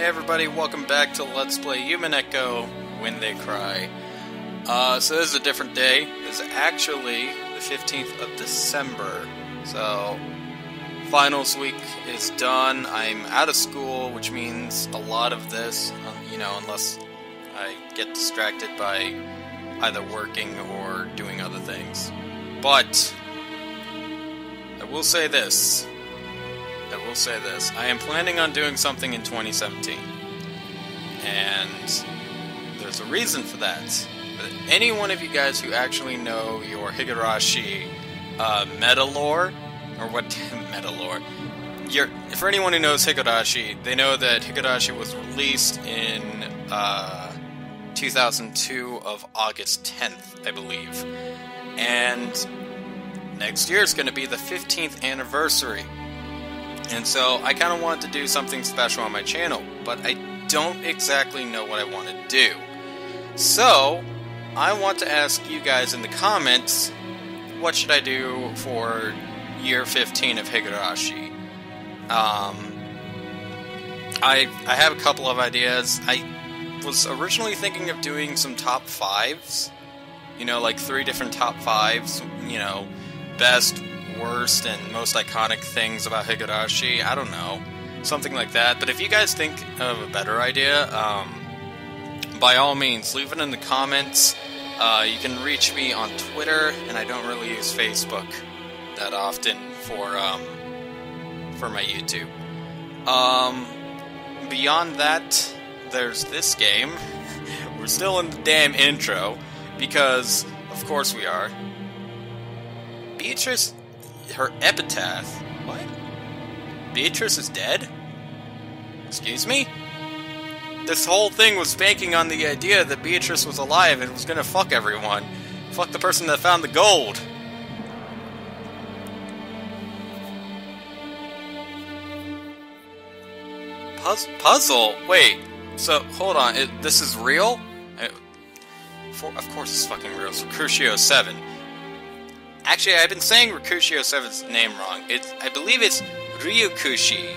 Hey everybody, welcome back to Let's Play Umineko When They Cry. Uh, so this is a different day. It's actually the 15th of December. So, finals week is done. I'm out of school, which means a lot of this, um, you know, unless I get distracted by either working or doing other things. But, I will say this. I will say this. I am planning on doing something in 2017. And there's a reason for that. But any one of you guys who actually know your Higurashi uh, meta lore, or what meta lore, for anyone who knows Higurashi, they know that Higurashi was released in uh, 2002 of August 10th, I believe. And next year is going to be the 15th anniversary. And so I kind of wanted to do something special on my channel, but I don't exactly know what I want to do. So I want to ask you guys in the comments what should I do for year 15 of Higurashi? Um, I, I have a couple of ideas. I was originally thinking of doing some top fives. You know, like three different top fives. You know, best, worst and most iconic things about Higurashi. I don't know. Something like that. But if you guys think of a better idea, um, by all means, leave it in the comments. Uh, you can reach me on Twitter, and I don't really use Facebook that often for um, for my YouTube. Um, beyond that, there's this game. We're still in the damn intro because, of course, we are. Beatrice her epitaph. What? Beatrice is dead? Excuse me? This whole thing was banking on the idea that Beatrice was alive and was gonna fuck everyone. Fuck the person that found the gold. Puz puzzle? Wait, so, hold on, it, this is real? It, for, of course it's fucking real, so Crucio 7. Actually, I've been saying Rikushio 7's name wrong. It's, I believe it's Ryukushi.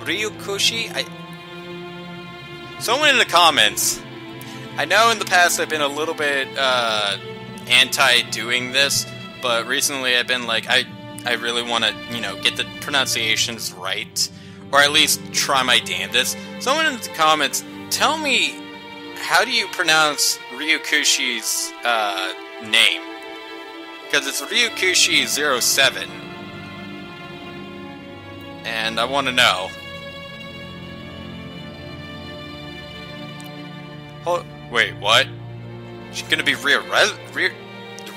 Ryukushi? I... Someone in the comments. I know in the past I've been a little bit uh, anti-doing this, but recently I've been like, I, I really want to, you know, get the pronunciations right, or at least try my damnedest. Someone in the comments, tell me, how do you pronounce Ryukushi's uh, name? Because it's Ryukushi07. And I want to know. Hold, wait, what? She's gonna be rearrested? Re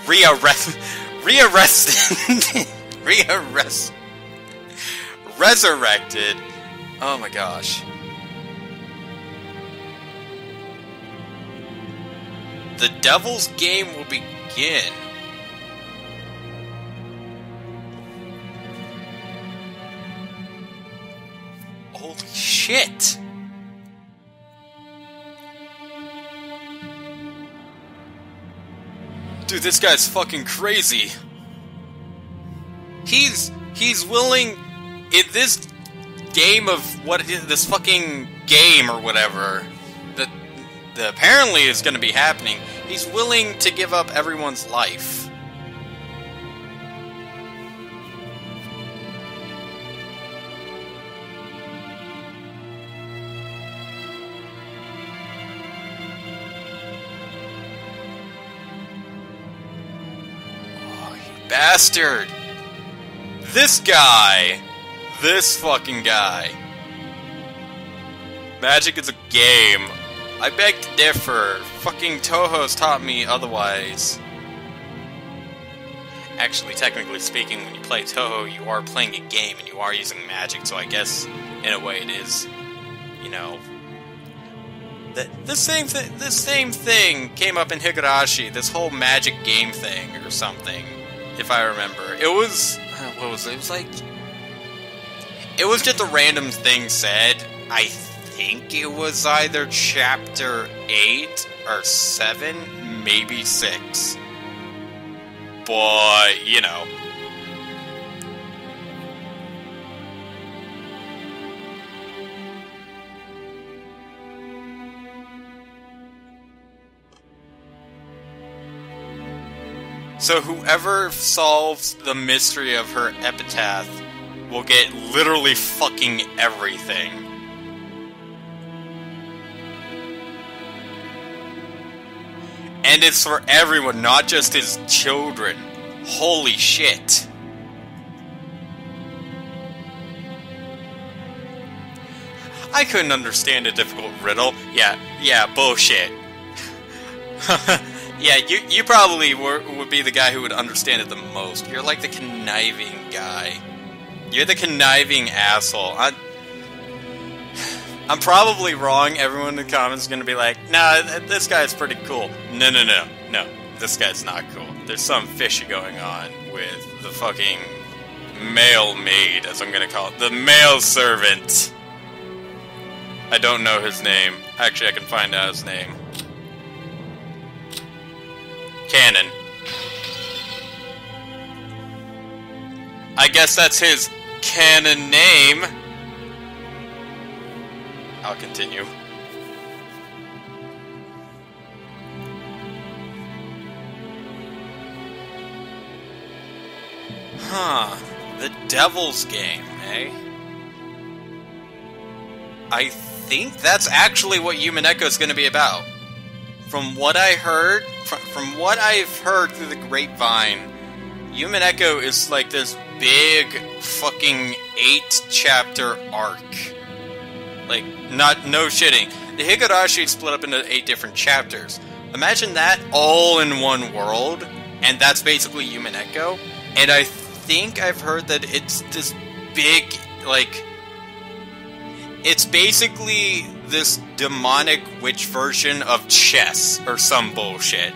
rearrested? Rearrested? Rearrest? Resurrected? Oh my gosh. The Devil's Game will begin. Shit! Dude, this guy's fucking crazy. He's he's willing in this game of what this fucking game or whatever that that apparently is going to be happening. He's willing to give up everyone's life. Bastard! This guy! This fucking guy. Magic is a game. I beg to differ. Fucking Touhou's taught me otherwise. Actually, technically speaking, when you play Touhou, you are playing a game and you are using magic, so I guess, in a way, it is, you know, the, the same thing. The same thing came up in Higurashi. This whole magic game thing or something if I remember. It was what was it? It was like it was just a random thing said. I think it was either chapter eight or seven, maybe six. But you know. So whoever solves the mystery of her epitaph will get literally fucking everything. And it's for everyone, not just his children. Holy shit. I couldn't understand a difficult riddle. Yeah, yeah, bullshit. yeah, you you probably were, would be the guy who would understand it the most. You're like the conniving guy. You're the conniving asshole. I, I'm probably wrong. Everyone in the comments is gonna be like, "Nah, this guy's pretty cool." No, no, no, no. This guy's not cool. There's some fishy going on with the fucking male maid, as I'm gonna call it, the male servant. I don't know his name. Actually, I can find out his name. Kanon. I guess that's his canon name. I'll continue. Huh. The Devil's Game, eh? I think that's actually what Umineko is going to be about. From what I heard, from, from what I've heard through the grapevine, Umineko is like this big fucking eight chapter arc. Like, not no shitting. The Higurashi split up into eight different chapters. Imagine that all in one world, and that's basically Umineko. And I think I've heard that it's this big, like, it's basically this demonic witch version of chess or some bullshit.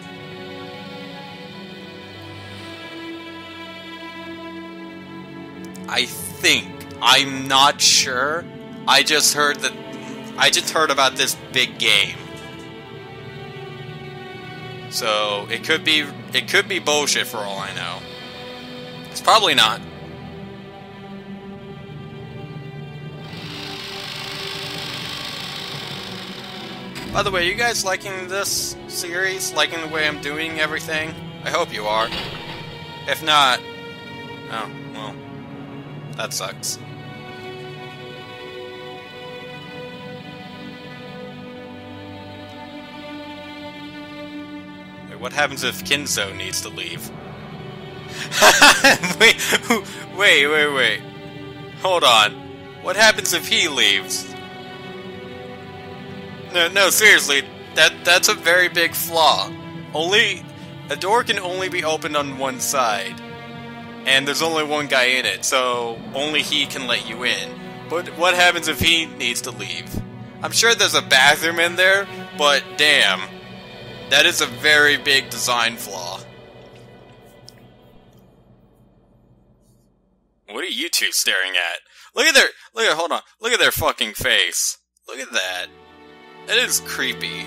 I think. I'm not sure. I just heard that. I just heard about this big game. So it could be it could be bullshit for all I know. It's probably not. By the way, you guys liking this series? Liking the way I'm doing everything? I hope you are. If not, oh, well, that sucks. Wait, what happens if Kinzo needs to leave? wait, wait, wait, wait. Hold on. What happens if he leaves? No, no, seriously, that that's a very big flaw. Only a door can only be opened on one side, and there's only one guy in it, so only he can let you in. But what happens if he needs to leave? I'm sure there's a bathroom in there, but damn, that is a very big design flaw. What are you two staring at? Look at their look at hold on. Look at their fucking face. Look at that. That is creepy.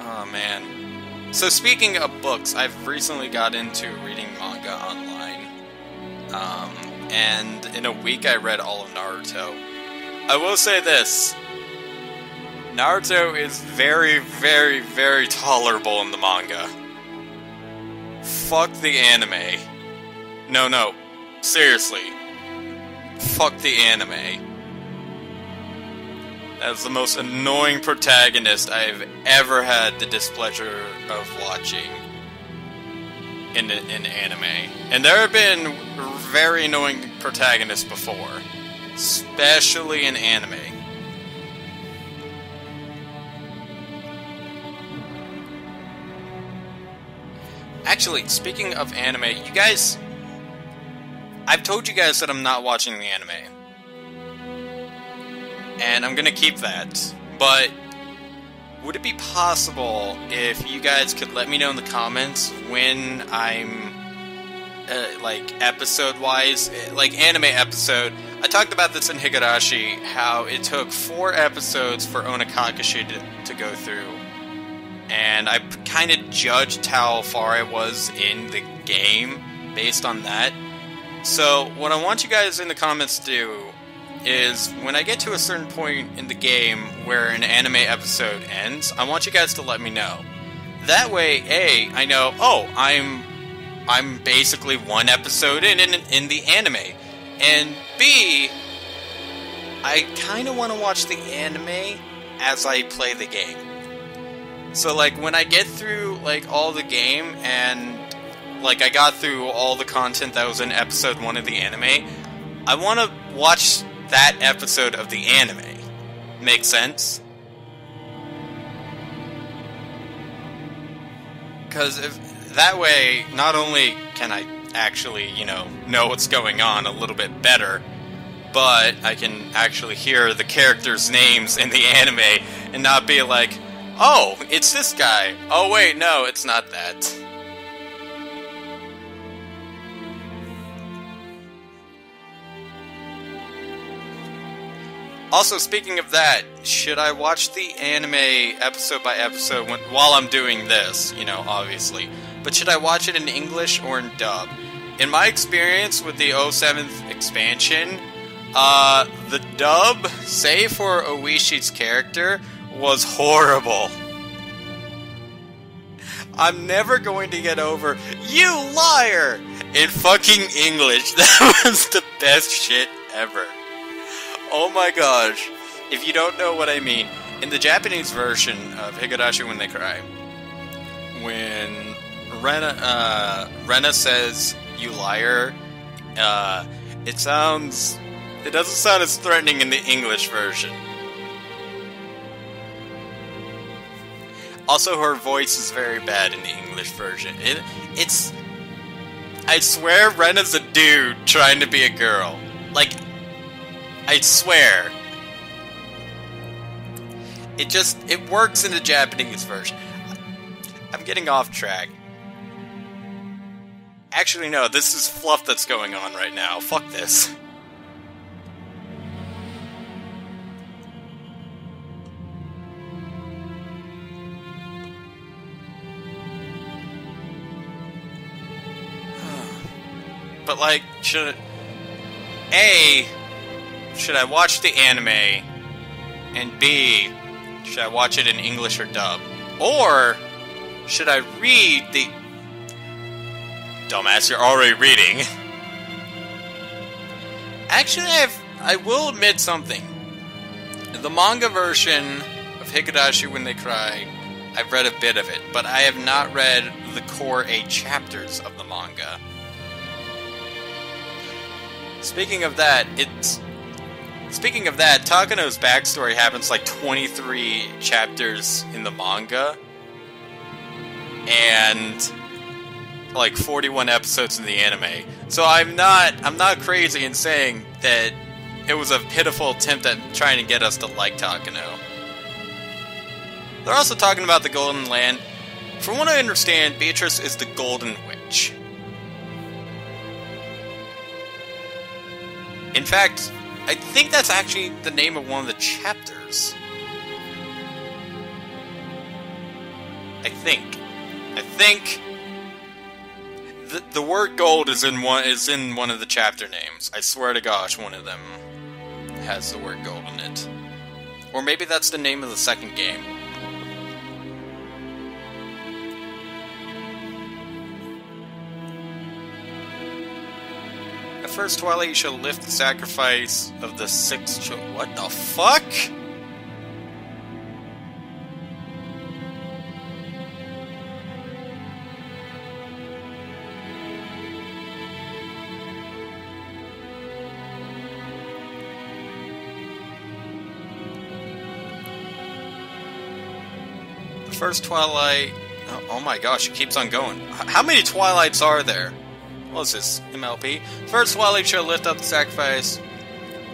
Oh man. So speaking of books, I've recently got into reading manga online. Um, and in a week I read all of Naruto. I will say this. Naruto is very, very, very tolerable in the manga. Fuck the anime. No, no. Seriously. Fuck the anime. That's the most annoying protagonist I've ever had the displeasure of watching in, in anime. And there have been very annoying protagonists before, especially in anime. Actually, speaking of anime, you guys. I've told you guys that I'm not watching the anime. And I'm gonna keep that. But would it be possible if you guys could let me know in the comments when I'm uh, like episode wise, like anime episode? I talked about this in Higurashi, how it took four episodes for Onikakushi to, to go through. And I kind of judged how far I was in the game based on that. So, what I want you guys in the comments to do is when I get to a certain point in the game where an anime episode ends, I want you guys to let me know. That way, A, I know, oh, I'm I'm basically one episode in in, in the anime. And B, I kind of want to watch the anime as I play the game. So like when I get through like all the game and like I got through all the content that was in episode 1 of the anime, I want to watch that episode of the anime. Make sense? Cuz if that way not only can I actually, you know, know what's going on a little bit better, but I can actually hear the characters' names in the anime and not be like, oh, it's this guy. Oh, wait, no, it's not that. Also, speaking of that, should I watch the anime episode by episode when, while I'm doing this? You know, obviously. But should I watch it in English or in dub? In my experience with the 07th expansion, uh, the dub, save for Oishi's character, was horrible. I'm never going to get over, you liar! In fucking English. That was the best shit ever. Oh my gosh. If you don't know what I mean, in the Japanese version of Higurashi When They Cry, when Rena, uh, Rena says, you liar, uh, it sounds it doesn't sound as threatening in the English version. Also, her voice is very bad in the English version. It, it's. I swear Rena's a dude trying to be a girl. Like, I swear. It just. It works in the Japanese version. I'm getting off track. Actually, no, this is fluff that's going on right now. Fuck this. but like, should a should I watch the anime, and B should I watch it in English or dub, or should I read the dumbass? You're already reading. Actually, I've I will admit something. The manga version of Higurashi When They Cry, I've read a bit of it, but I have not read the core eight chapters of the manga. Speaking of that, it's. Speaking of that, Takano's backstory happens like 23 chapters in the manga, and like 41 episodes in the anime. So I'm not I'm not crazy in saying that it was a pitiful attempt at trying to get us to like Takano. They're also talking about the Golden Land. From what I understand, Beatrice is the Golden Witch. In fact, I think that's actually the name of one of the chapters. I think. I think the, the word gold is in one is in one of the chapter names. I swear to gosh, one of them has the word gold in it. Or maybe that's the name of the second game. First, Twilight, you shall lift the sacrifice of the six children. What the fuck? The first Twilight. Oh, oh my gosh, it keeps on going. How many Twilights are there? What is this? MLP? First Twilight shall lift up the sacrifice,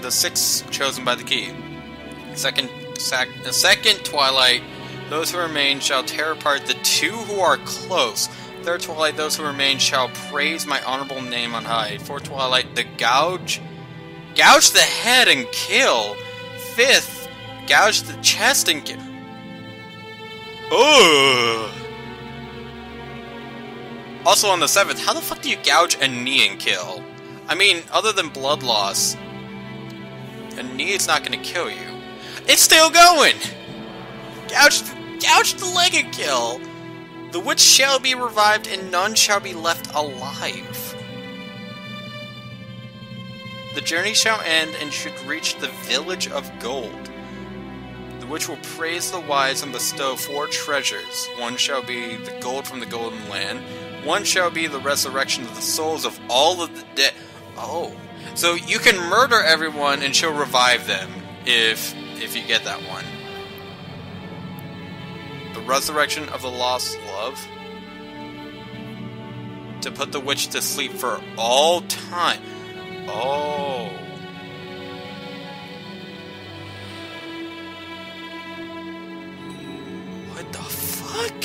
the six chosen by the key. Second, sac- the second Twilight, those who remain shall tear apart the two who are close. Third Twilight, those who remain shall praise my honorable name on high. Fourth Twilight, the gouge, gouge the head and kill. Fifth, gouge the chest and kill. Ugh. Also on the seventh, how the fuck do you gouge a knee and kill? I mean, other than blood loss, a knee is not going to kill you. It's still going! Gouge, gouge the leg and kill! The witch shall be revived, and none shall be left alive. The journey shall end and should reach the village of gold. The witch will praise the wise and bestow four treasures. One shall be the gold from the golden land. One shall be the resurrection of the souls of all of the dead. Oh, so you can murder everyone and she'll revive them if if you get that one. The resurrection of the lost love. To put the witch to sleep for all time. Oh. What the fuck?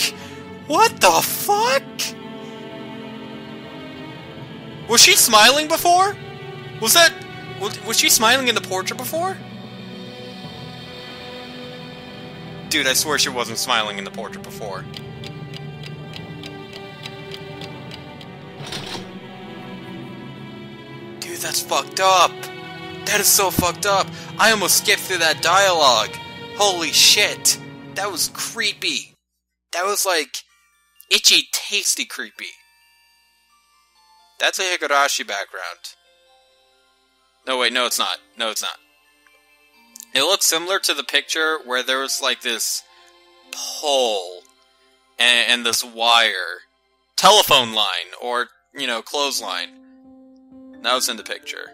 What the fuck? Was she smiling before? Was that... Was she smiling in the portrait before? Dude, I swear she wasn't smiling in the portrait before. Dude, that's fucked up. That is so fucked up. I almost skipped through that dialogue. Holy shit. That was creepy. That was like itchy, tasty creepy. That's a Higurashi background. No, wait, no, it's not. No, it's not. It looks similar to the picture where there was like this pole and, and this wire, telephone line, or, you know, clothesline. That was in the picture.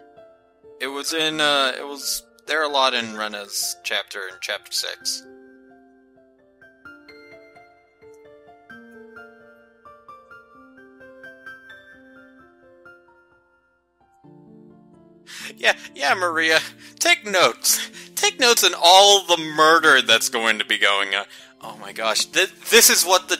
It was in, uh, it was there a lot in Rena's chapter in chapter 6. Yeah, yeah, Maria. Take notes. Take notes on all the murder that's going to be going on. Oh my gosh, Th- this is what the.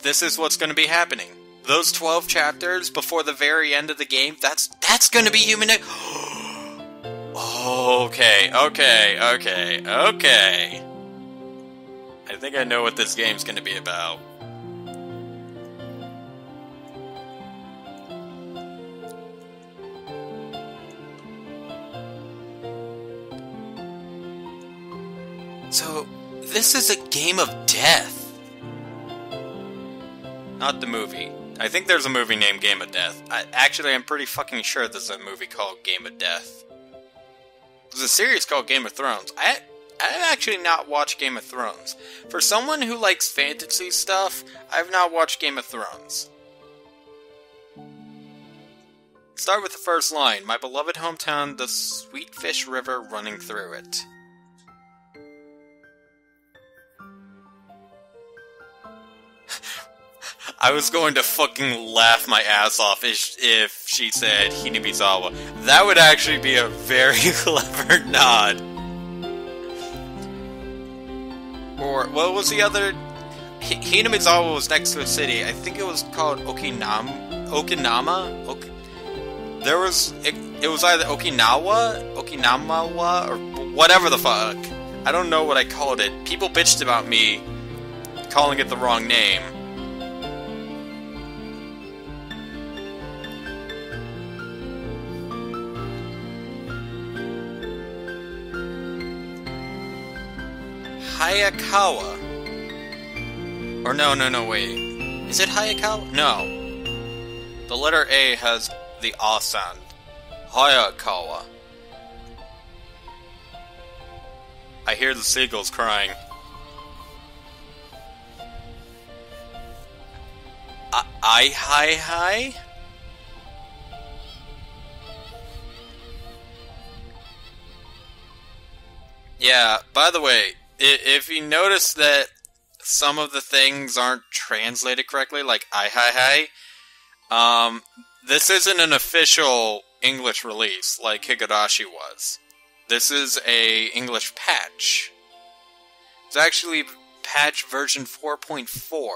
This is what's going to be happening. Those twelve chapters before the very end of the game. That's that's going to be human. okay, okay, okay, okay. I think I know what this game's going to be about. So, this is a game of death. Not the movie. I think there's a movie named Game of Death. I, actually, I'm pretty fucking sure there's a movie called Game of Death. There's a series called Game of Thrones. I I've actually not watched Game of Thrones. For someone who likes fantasy stuff, I've not watched Game of Thrones. Start with the first line My beloved hometown, the Sweetfish River running through it. I was going to fucking laugh my ass off if, if she said Hinamizawa. That would actually be a very clever nod. Or, what was the other? H- Hinamizawa was next to a city. I think it was called Okinam, Okinama? Ok- there was, it, it was either Okinawa, Okinamawa, or whatever the fuck. I don't know what I called it. People bitched about me calling it the wrong name. Hayakawa. Or no, no, no, wait. Is it Hayakawa? No. The letter A has the ah sound. Hayakawa. I hear the seagulls crying. I, I hi hi? Yeah, by the way, if you notice that some of the things aren't translated correctly, like I hi hi, um, this isn't an official English release like Higurashi was. This is a English patch. It's actually patch version 4.4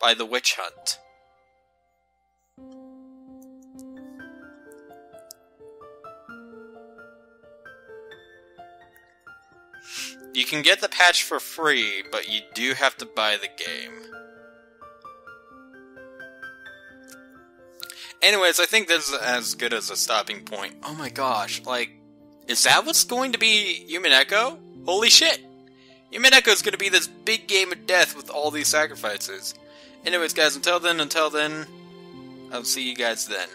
by the Witch Hunt. You can get the patch for free, but you do have to buy the game. Anyways, I think this is as good as a stopping point. Oh my gosh, like, Is that what's going to be Umineko? Holy shit! Umineko is going to be this big game of death with all these sacrifices. Anyways, guys, until then, until then, I'll see you guys then.